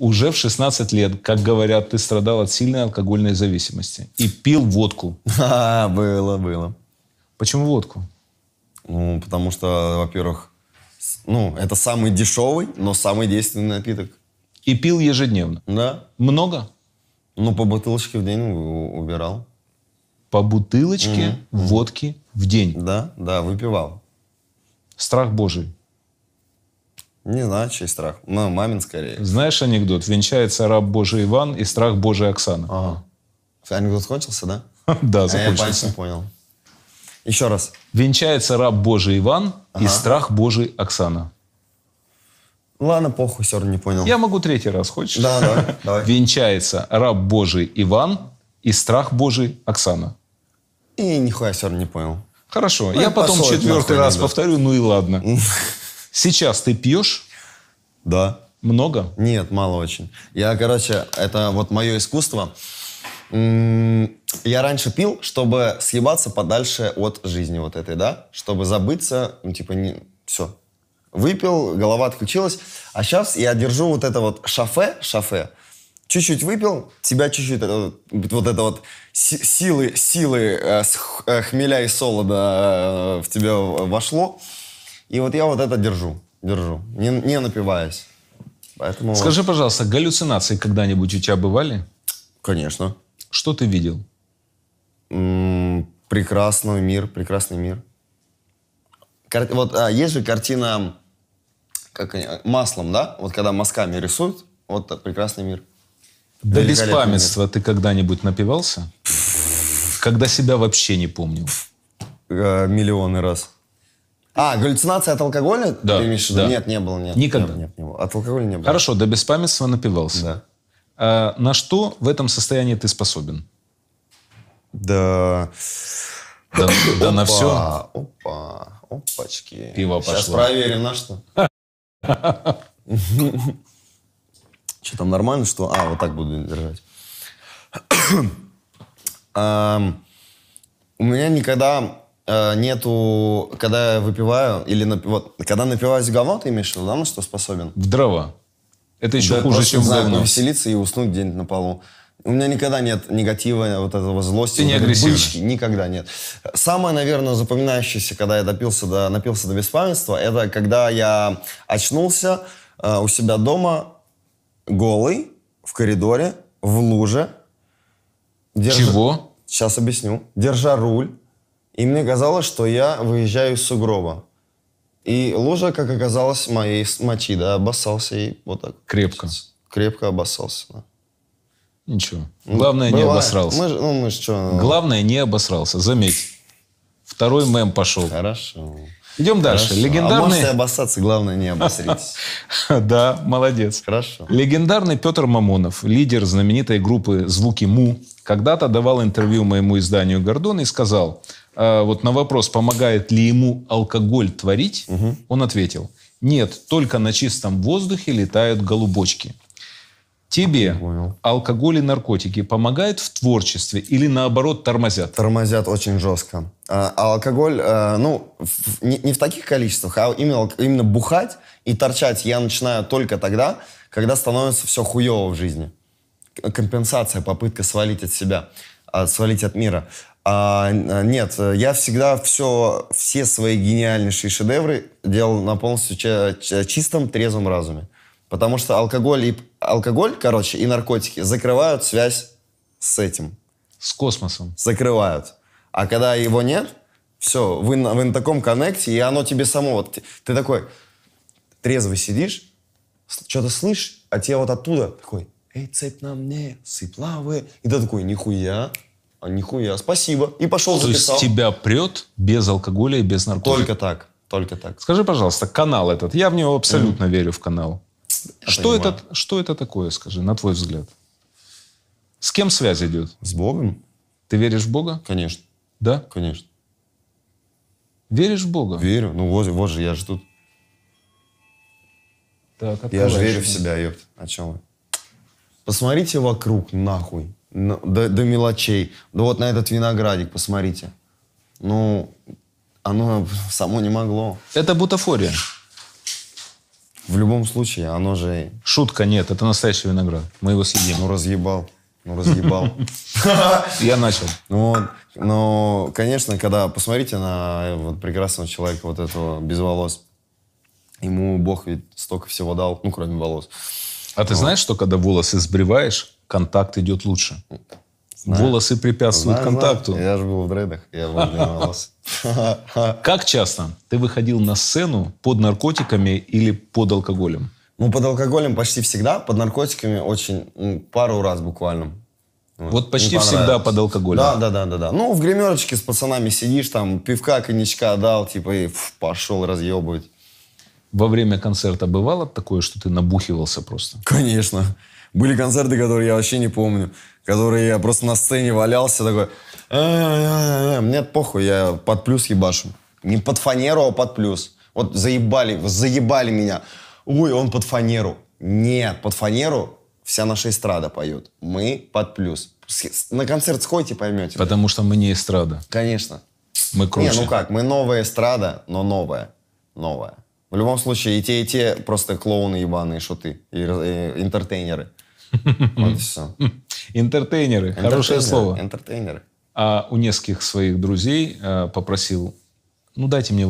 уже в 16 лет, как говорят, ты страдал от сильной алкогольной зависимости и пил водку. А, было, было. Почему водку? Ну, потому что, во-первых, ну, это самый дешевый, но самый действенный напиток. И пил ежедневно. Да. Много? Ну, по бутылочке в день убирал. По бутылочке водки в день. Да, да, выпивал. Страх Божий. Не знаю, чей страх. Ну, мамин скорее. Знаешь анекдот? Венчается раб Божий Иван и страх Божий Оксана. Ага. Анекдот кончился, да? Да, А я закончился. понял. Еще раз. Венчается раб Божий Иван и страх Божий Оксана. Ладно, похуй, все равно не понял. Я могу третий раз, хочешь? Да, давай, давай. Венчается раб Божий Иван и страх Божий Оксана. И нихуя все равно не понял. Хорошо, Ну, я потом четвертый раз повторю, ну и ладно. Сейчас ты пьешь Да. много? Нет, мало очень. Я, короче, это вот мое искусство. Я раньше пил, чтобы съебаться подальше от жизни вот этой, да? Чтобы забыться, ну, типа, не... все. Выпил, голова отключилась. А сейчас я держу вот это вот шафе, шафе. Чуть-чуть выпил, тебя чуть-чуть, это вот, это вот си- силы, силы э, э, хмеля и солода э, в тебя вошло. И вот я вот это держу, держу, не, не напиваясь. Поэтому... Скажи, пожалуйста, галлюцинации когда-нибудь у тебя бывали? Конечно. Что ты видел? М, прекрасный мир, прекрасный мир. Кар- Вот а, есть же картина как они, маслом, да? Вот когда мазками рисуют, вот прекрасный мир. До Великолепный беспамятства ты когда-нибудь напивался? Когда себя вообще не помнил. Э, миллионы раз. А, галлюцинация от алкоголя? Да, Ты имеешь да. Нет, не было, нет. Никогда? Нет, не было. От алкоголя не было. Хорошо, до беспамятства напивался. Да. А на что в этом состоянии ты способен? Да. Да, да на все? Опа, опачки. Пиво Сейчас пошло. проверим, на что. Что там нормально, что? А, вот так буду держать. У меня никогда э, нету, когда я выпиваю, или напи- вот, когда напиваюсь говно, ты имеешь в виду, да, на что способен? В дрова. Это еще Да, хуже, чем знаю, говно. повеселиться и уснуть где-нибудь на полу. У меня никогда нет негатива, вот этого злости. Ты не вот бычки. Никогда нет. Самое, наверное, запоминающееся, когда я допился до, напился до беспамятства, это когда я очнулся э, у себя дома голый, в коридоре, в луже. держа- Чего? Сейчас объясню. Держа руль. И мне казалось, что я выезжаю из сугроба. И лужа, как оказалось, моей мочи, да, обоссался и вот так. Крепко. Крепко обоссался, да. Ничего. Главное, не Бывает. обосрался. Мы, ну, мы что... Главное, не обосрался. Заметь. Второй мем пошел. Хорошо. Идем дальше. Хорошо. А Легендарный... можете обоссаться, главное, не обосритесь. Да, молодец. Хорошо. Легендарный Петр Мамонов, лидер знаменитой группы «Звуки Му», когда-то давал интервью моему изданию «Гордон» и сказал, а, вот на вопрос, помогает ли ему алкоголь творить, он ответил, нет, только на чистом воздухе летают голубочки. Тебе Понял. алкоголь и наркотики помогают в творчестве или наоборот тормозят? Тормозят очень жестко. А, а алкоголь, э, ну, не, не в таких количествах, а именно, именно бухать и торчать я начинаю только тогда, когда становится все хуево в жизни. Компенсация, попытка свалить от себя, а, свалить от мира. А, н- нет, я всегда все, все свои гениальнейшие шедевры делал на полностью чистом, трезвом разуме. Потому что алкоголь, и, алкоголь, короче, и наркотики закрывают связь с этим С космосом. закрывают. А когда его нет, все, вы на, вы на таком коннекте, и оно тебе само... Вот, ты, ты такой трезвый сидишь, что-то слышишь, а тебе вот оттуда такой, эй, цепь на мне, сыпь лавы. И ты такой, нихуя, а нихуя, спасибо. И пошел, То есть записал. тебя прет без алкоголя и без наркотиков? Только так, только так. Скажи, пожалуйста, канал этот. Я в него абсолютно верю в канал. Что понимаю. это, что это такое, скажи, на твой взгляд? С кем связь идет? С Богом? Ты веришь в Бога? Конечно, Да? конечно. Веришь в Бога? Верю. Ну вот, вот же, я же тут. Так, Я же верю в себя, ёпт. О чем вы? Посмотрите вокруг, нахуй. На- До, до мелочей. Да вот на этот виноградик посмотрите. Ну, оно само не могло. Это бутафория. В любом случае, оно же, Шутка, нет, это настоящий виноград. Мы его съедим. ну, разъебал. Ну, разъебал. Я начал. Ну, вот, но, конечно, когда посмотрите на э, вот прекрасного человека, вот этого без волос, ему Бог ведь столько всего дал, ну, кроме волос. А ты знаешь, что когда волосы сбриваешь, контакт идет лучше? Волосы препятствуют Знаю, контакту. знаю. Я же был в дредах, я был без волос. Как часто ты выходил на сцену под наркотиками или под алкоголем? Ну, под алкоголем почти всегда, под наркотиками очень, пару раз буквально. Вот почти Не всегда под алкоголем. Да, да, да, да, да. Ну, в гримерочке с пацанами сидишь, там, пивка, коньячка дал, типа, и фу, пошел разъебывать. Во время концерта бывало такое, что ты набухивался просто? Конечно. Были концерты, которые я вообще не помню. Которые я просто на сцене валялся такой... «А-а-а-а». Мне похуй, я под плюс ебашу. Не под фанеру, а под плюс. Вот заебали, заебали меня. Ой, он под фанеру. Нет, под фанеру вся наша эстрада поет. Мы под плюс. На концерт сходите, поймете. Потому что мы не эстрада. Конечно. Мы круче. Не, ну как, мы новая эстрада, но новая. Новая. В любом случае, и те, и те просто клоуны ебаные, шуты. И, и интертейнеры. Вот и все. Интертейнеры. Хорошее слово. Интертейнеры. А у нескольких своих друзей э, попросил, ну дайте мне